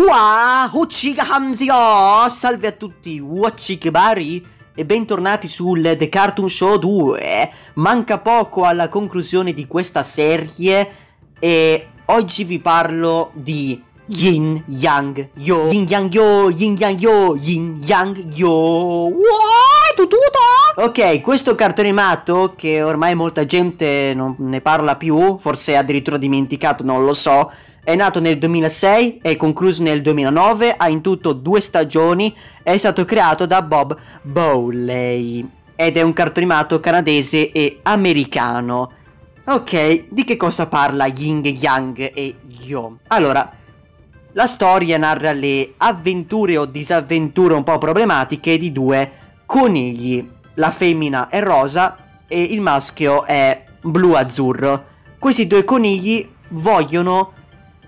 Qua, Uchiga Hamzio! Salve a tutti, Wachikibari e bentornati sul The Cartoon Show 2. Manca poco alla conclusione di questa serie e oggi vi parlo di Yin Yang Yo. Yin Yang Yo, Yin Yang Yo, Yin Yang Yo. Tutto? Ok, questo cartone animato che ormai molta gente non ne parla più, forse addirittura dimenticato, non lo so è nato nel 2006 e concluso nel 2009, ha in tutto due stagioni, è stato creato da Bob Bowley ed è un cartone animato canadese e americano. Ok, di che cosa parla Ying Yang e Yo? Allora, la storia narra le avventure o disavventure un po' problematiche di due conigli. La femmina è rosa e il maschio è blu-azzurro. Questi due conigli vogliono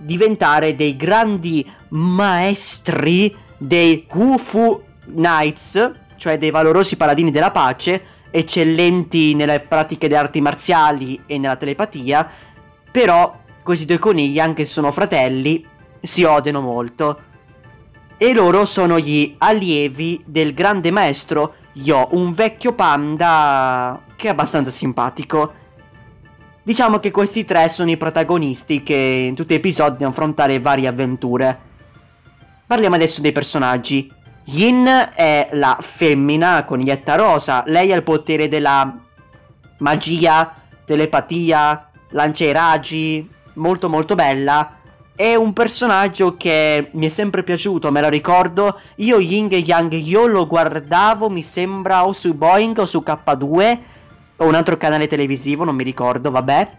diventare dei grandi maestri dei Hufu Knights, cioè dei valorosi paladini della pace, eccellenti nelle pratiche di arti marziali e nella telepatia, però questi due conigli, anche se sono fratelli, si odiano molto. E loro sono gli allievi del grande maestro Yo, un vecchio panda che è abbastanza simpatico. Diciamo che questi tre sono i protagonisti che in tutti gli episodi devono affrontare varie avventure. Parliamo adesso dei personaggi. Yin è la femmina coniglietta rosa, lei ha il potere della magia, telepatia, lancia i raggi, molto molto bella. È un personaggio che mi è sempre piaciuto, me lo ricordo. Io Ying e Yang io lo guardavo, mi sembra o su Boeing o su K2 o un altro canale televisivo, non mi ricordo, vabbè.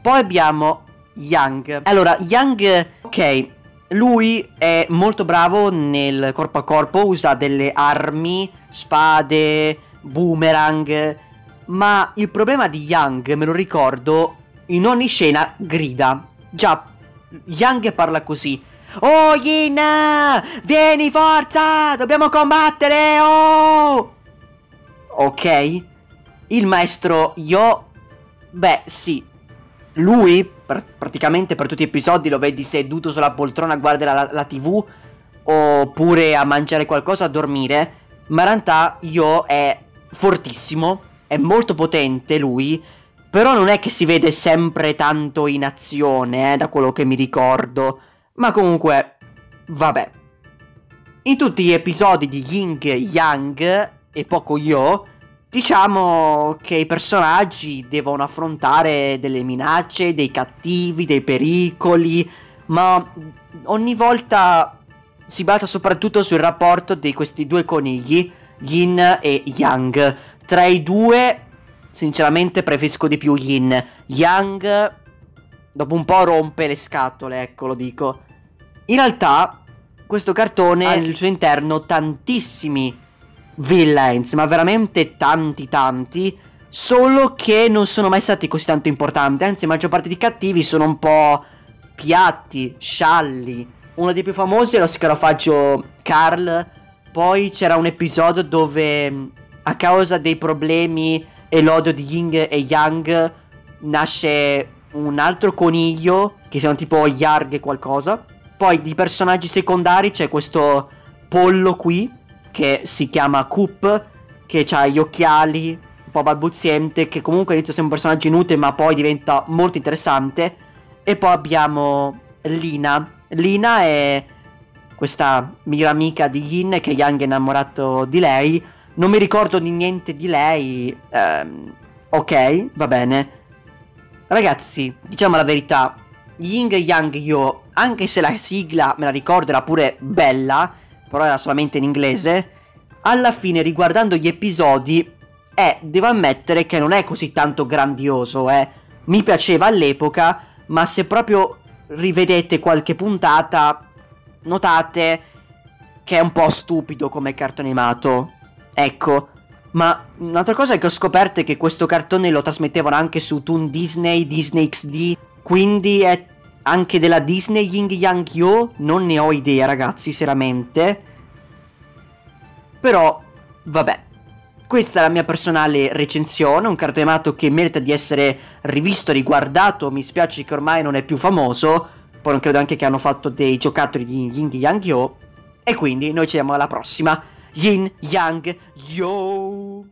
Poi abbiamo Young. Allora, Young, ok, lui è molto bravo nel corpo a corpo, usa delle armi, spade, boomerang. Ma il problema di Young, me lo ricordo, in ogni scena grida. Già, Young parla così. Oh Yin! Vieni forza! Dobbiamo combattere! Oh! Ok? Il maestro Yo, beh sì, lui pr- praticamente per tutti gli episodi lo vedi seduto sulla poltrona a guardare la, la tv oppure a mangiare qualcosa, a dormire, ma in realtà Yo è fortissimo, è molto potente lui, però non è che si vede sempre tanto in azione, eh, da quello che mi ricordo, ma comunque, vabbè. In tutti gli episodi di Ying Yang e poco Yo, Diciamo che i personaggi devono affrontare delle minacce, dei cattivi, dei pericoli, ma ogni volta si basa soprattutto sul rapporto di questi due conigli, Yin e Yang. Tra i due, sinceramente, preferisco di più Yin. Yang, dopo un po' rompe le scatole, ecco, lo dico. In realtà, questo cartone ha al suo interno tantissimi villains, ma veramente tanti tanti. Solo che non sono mai stati così tanto importanti. Anzi, la maggior parte dei cattivi sono un po' piatti, scialli. Uno dei più famosi è lo scarafaggio Carl. Poi c'era un episodio dove, a causa dei problemi e l'odio di Ying e Yang, nasce un altro coniglio, che sono tipo Yarg e qualcosa. Poi di personaggi secondari c'è questo pollo qui, che si chiama Coop, che ha gli occhiali, un po' balbuziente, che comunque inizia a essere un personaggio inutile ma poi diventa molto interessante. E poi abbiamo Lina. Lina è questa migliore amica di Yin che Yang è innamorato di lei. Non mi ricordo di niente di lei. Ehm, ok, va bene. Ragazzi, diciamo la verità. Ying Yang Yo, anche se la sigla me la ricordo era pure bella, però era solamente in inglese, alla fine riguardando gli episodi, eh, devo ammettere che non è così tanto grandioso, eh. Mi piaceva all'epoca, ma se proprio rivedete qualche puntata, notate che è un po' stupido come cartone animato. Ecco. Ma un'altra cosa che ho scoperto è che questo cartone lo trasmettevano anche su Toon Disney, Disney XD, quindi è anche della Disney Ying Yang Yo, non ne ho idea ragazzi, seriamente. Però, vabbè. Questa è la mia personale recensione, un cartone animato che merita di essere rivisto, riguardato, mi spiace che ormai non è più famoso, Poi non credo anche che hanno fatto dei giocattoli di Yin di Yang Yo. E quindi noi ci vediamo alla prossima. Yin Yang Yo!